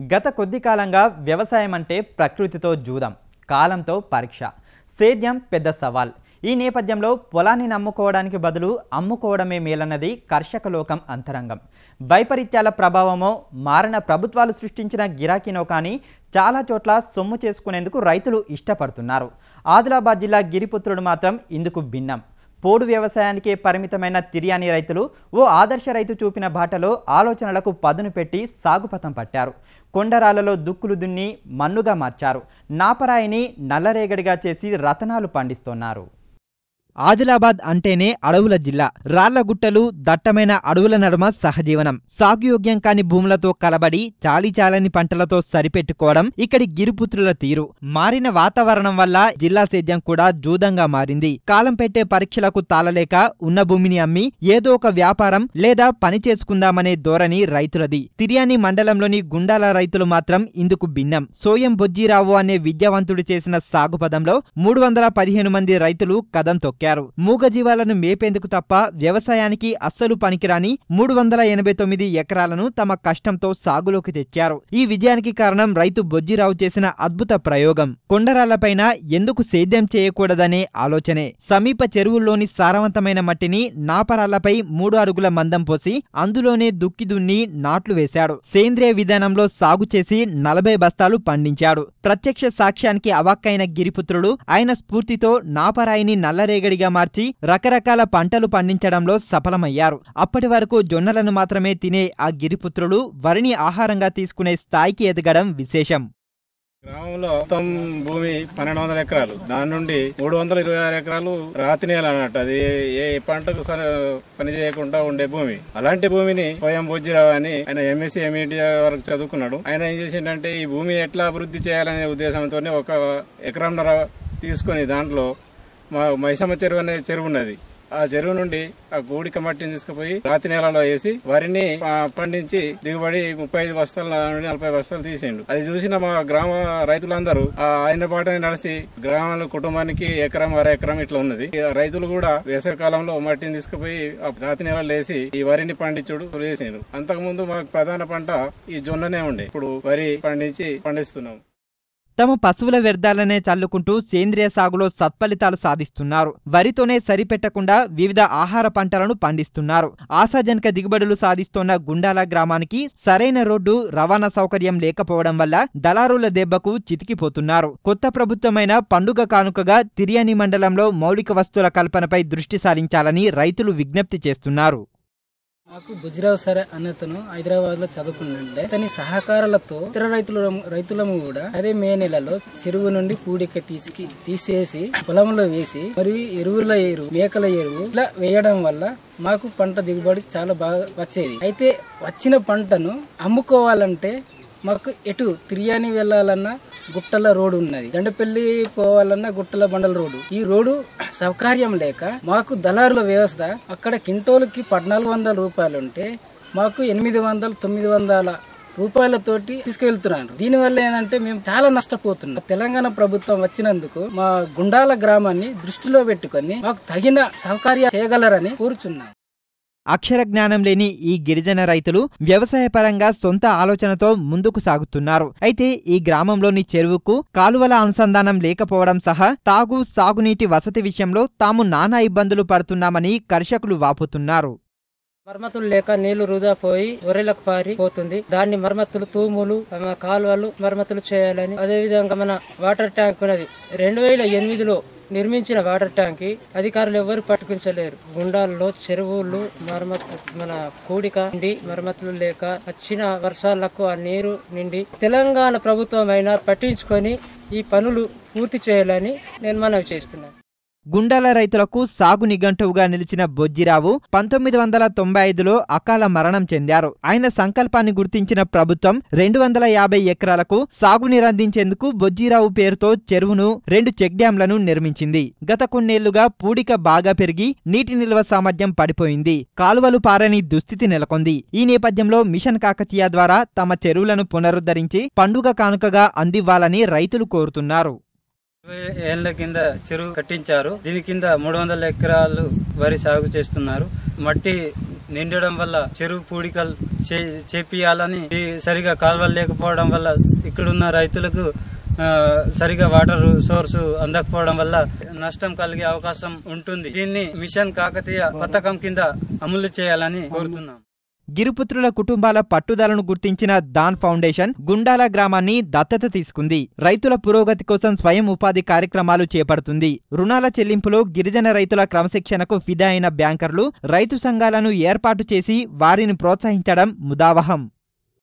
గత కొద్ది కాలంగా వ్యవసాయం అంటే ప్రకృతితో జూదం కాలంతో పరీక్ష. సేద్యం పెద్ద సవాల్. ఈ నేపథ్యంలో పొలాన్ని నమ్ముకోవడానికి బదులు అమ్ముకోవడమే మేలన్నది కర్షక లోకం అంతరంగం. వైపరీత్యాల ప్రభావమో మారిన ప్రభుత్వాలు సృష్టించిన గిరాకీనో కానీ చాలా చోట్ల సొమ్ము చేసుకునేందుకు రైతులు ఇష్టపడుతున్నారు. ఆదిలాబాద్ జిల్లా గిరిపుత్రుడు మాత్రం ఇందుకు భిన్నం. పోడు వ్యవసాయానికే పరిమితమైన తిరియాని రైతులు ఓ ఆదర్శ రైతు చూపిన బాటలో ఆలోచనలకు పదును పెట్టి సాగుపథం పట్టారు. కొండరాలలో దుక్కులు దున్ని మన్నుగా మార్చారు. నాపరాయిని నల్లరేగడిగా చేసి రతనాలు పండిస్తున్నారు. ఆదిలాబాద్ అంటేనే అడవుల జిల్లా. రాళ్ళగుట్టలు దట్టమైన అడవుల నడుమ సహజీవనం. సాగుయోగ్యం కాని భూములతో కలబడి చాలిచాలని పంటలతో సరిపెట్టుకోవడం ఇక్కడి గిరిపుత్రుల తీరు. మారిన వాతావరణం వల్ల జిల్లా సేద్యం కూడా జూదంగా మారింది. కాలం పెట్టే పరీక్షలకు తాళలేక ఉన్న భూమిని అమ్మి ఏదో ఒక వ్యాపారం లేదా పని చేసుకుందామనే ధోరణి రైతులది. తిరియాని మండలంలోని గుండాల రైతులు మాత్రం ఇందుకు భిన్నం. సోయం బొజ్జీరావు అనే విద్యావంతుడు చేసిన సాగు పదంలో మూడు వందల పదిహేను మంది రైతులు కదం తొక్కారు. మూగజీవాలను మేపేందుకు తప్ప వ్యవసాయానికి అస్సలు పనికిరాని మూడు వందల ఎనభై తొమ్మిది ఎకరాలను తమ కష్టంతో సాగులోకి తెచ్చారు. ఈ విజయానికి కారణం రైతు బొజ్జిరావు చేసిన అద్భుత ప్రయోగం. కొండరాళ్ళపైన ఎందుకు సేద్యం చేయకూడదనే ఆలోచనే. సమీప చెరువుల్లోని సారవంతమైన మట్టిని నాపరాళ్ళపై మూడు అడుగుల మందం పోసి అందులోనే దుక్కి దున్ని నాట్లు వేశాడు. సేంద్రియ విధానంలో సాగు చేసి నలభై బస్తాలు పండించాడు. ప్రత్యక్ష సాక్ష్యానికి అవాక్కైన గిరిపుత్రుడు ఆయన స్ఫూర్తితో నాపరాయిని నల్లరేగడి నల్లరేగడిగా మార్చి రకరకాల పంటలు పండించడంలో సఫలమయ్యారు. అప్పటి వరకు జొన్నలను మాత్రమే తినే ఆ గిరిపుత్రులు వరిని ఆహారంగా తీసుకునే స్థాయికి ఎదగడం విశేషం. గ్రామంలో మొత్తం భూమి పన్నెండు వందల ఎకరాలు. దాని నుండి మూడు వందల ఇరవై ఆరు ఎకరాలు రాతి నేల అన్నట్టు. అది ఏ పంటకు పని చేయకుండా ఉండే భూమి. అలాంటి భూమిని పోయం బొజ్జిరావు అని ఆయన ఎంఎస్సీ ఎంఈడి వరకు చదువుకున్నాడు. ఆయన ఏం చేసిండంటే ఈ భూమి ఎట్లా అభివృద్ధి చేయాలనే ఉద్దేశంతోనే ఒక ఎకరంన్నర తీసుకుని దాంట్లో మా మైసమ్మ చెరువు అనే చెరువు ఉన్నది. ఆ చెరువు నుండి ఆ గూడిక మట్టిని తీసుకుపోయి రాతి నేలలో వేసి వరిని పండించి దిగుబడి ముప్పై ఐదు బస్తాల నుండి నలభై బస్తాలు తీసిండు. అది చూసిన మా గ్రామ రైతులందరూ ఆ ఆయన పాటని నడిచి గ్రామాల కుటుంబానికి ఎకరం అర ఎకరం ఇట్లా ఉన్నది. రైతులు కూడా వేసవి కాలంలో మట్టిని తీసుకుపోయి ఆ రాతి నేలలో వేసి ఈ వరిని పండించుడు చేసిండు. అంతకు ముందు మాకు ప్రధాన పంట ఈ జొన్ననే ఉండే. ఇప్పుడు వరి పండించి పండిస్తున్నాం. తమ పశువుల వ్యర్థాలనే చల్లుకుంటూ సేంద్రియ సాగులో సత్ఫలితాలు సాధిస్తున్నారు. వరితోనే సరిపెట్టకుండా వివిధ ఆహార పంటలను పండిస్తున్నారు. ఆశాజనక దిగుబడులు సాధిస్తోన్న గుండాల గ్రామానికి సరైన రోడ్డు రవాణా సౌకర్యం లేకపోవడం వల్ల దళారుల దెబ్బకు చితికిపోతున్నారు. కొత్త ప్రభుత్వమైన పండుగ కానుకగా తిరియాని మండలంలో మౌలిక వస్తువుల కల్పనపై దృష్టి సారించాలని రైతులు విజ్ఞప్తి చేస్తున్నారు. మాకు బుజ్రావు సరే అన్నతను హైదరాబాద్లో చదువుకుంటుండే అతని సహకారాలతో ఇతర రైతుల రైతులము కూడా అదే మే నెలలో చెరువు నుండి పూడిక తీసుకి తీసేసి పొలంలో వేసి మరియు ఎరువుల ఎరువు మేకల ఎరువు ఇలా వేయడం వల్ల మాకు పంట దిగుబడి చాలా బాగా వచ్చేది. అయితే వచ్చిన పంటను అమ్ముకోవాలంటే మాకు ఎటు తిరియాని వెళ్ళాలన్నా గుట్టల రోడ్డు ఉన్నది. దండపల్లి పోవాలన్నా గుట్టల బండల రోడ్డు. ఈ రోడ్డు సౌకర్యం లేక మాకు దళారుల వ్యవస్థ అక్కడ కింటోలకి పద్నాలుగు వందల రూపాయలు ఉంటే మాకు ఎనిమిది వందలు తొమ్మిది వందల రూపాయలతోటి తీసుకువెళ్తున్నారు. దీనివల్ల ఏంటంటే మేము చాలా నష్టపోతున్నాం. తెలంగాణ ప్రభుత్వం వచ్చినందుకు మా గుండాల గ్రామాన్ని దృష్టిలో పెట్టుకొని మాకు తగిన సౌకర్యం చేయగలరని కోరుచున్నాం. అక్షర జ్ఞానం లేని ఈ గిరిజన రైతులు వ్యవసాయపరంగా సొంత ఆలోచనతో ముందుకు సాగుతున్నారు. అయితే ఈ గ్రామంలోని చెరువుకు కాలువల అనుసంధానం లేకపోవడం సహా తాగు సాగునీటి వసతి విషయంలో తాము నానా ఇబ్బందులు పడుతున్నామని కర్షకులు వాపుతున్నారు. మరమ్మతులు లేక నీళ్ళు వృధా పోయి గొర్రెలకు పారి పోతుంది. దాన్ని మరమ్మతులు తూములు కాలువలు మరమ్మతులు చేయాలని అదేవిధంగా మన వాటర్ ట్యాంక్ ఉన్నది. రెండు వేల ఎనిమిదిలో నిర్మించిన వాటర్ ట్యాంక్ అధికారులు ఎవరు పట్టుకుంచలేరు గుండాల్లో చెరువులు మరమ్మతు మన కూడిక నిండి మరమ్మతులు లేక వచ్చిన వర్షాలకు ఆ నీరు నిండి తెలంగాణ ప్రభుత్వం అయినా పట్టించుకొని ఈ పనులు పూర్తి చేయాలని నేను మనవి చేస్తున్నాను గుండాల రైతులకు సాగు నిఘంటువుగా నిలిచిన బొజ్జిరావు పంతొమ్మిది వందల తొంభై ఐదులో అకాల మరణం చెందారు. ఆయన సంకల్పాన్ని గుర్తించిన ప్రభుత్వం రెండు వందల యాభై ఎకరాలకు సాగునీరందించేందుకు బొజ్జిరావు పేరుతో చెరువును రెండు చెక్ డ్యాంలను నిర్మించింది. గత కొన్నేళ్ళుగా పూడిక బాగా పెరిగి నీటి నిల్వ సామర్థ్యం పడిపోయింది. కాలువలు పారని దుస్థితి నెలకొంది. ఈ నేపథ్యంలో మిషన్ కాకతీయ ద్వారా తమ చెరువులను పునరుద్ధరించి పండుగ కానుకగా అందివ్వాలని రైతులు కోరుతున్నారు. ఇరవై ఏళ్ళ కింద చెరువు కట్టించారు. దీని కింద మూడు వందల ఎకరాలు వరి సాగు చేస్తున్నారు. మట్టి నిండడం వల్ల చెరువు పూడికలు చే- చేపియాలని సరిగా కాలువలు లేకపోవడం వల్ల ఇక్కడున్న రైతులకు ఆ, సరిగా వాటర్ సోర్స్ అందకపోవడం వల్ల నష్టం కలిగే అవకాశం ఉంటుంది. దీన్ని మిషన్ కాకతీయ పథకం కింద అమలు చేయాలని కోరుతున్నాం. గిరిపుత్రుల కుటుంబాల పట్టుదలను గుర్తించిన దాన్ ఫౌండేషన్ గుండాల గ్రామాన్ని దత్తత తీసుకుంది. రైతుల పురోగతి కోసం స్వయం ఉపాధి కార్యక్రమాలు చేపడుతుంది. రుణాల చెల్లింపులో గిరిజన రైతుల క్రమశిక్షణకు ఫిదా అయిన బ్యాంకర్లు రైతు సంఘాలను ఏర్పాటు చేసి వారిని ప్రోత్సహించడం ముదావహం.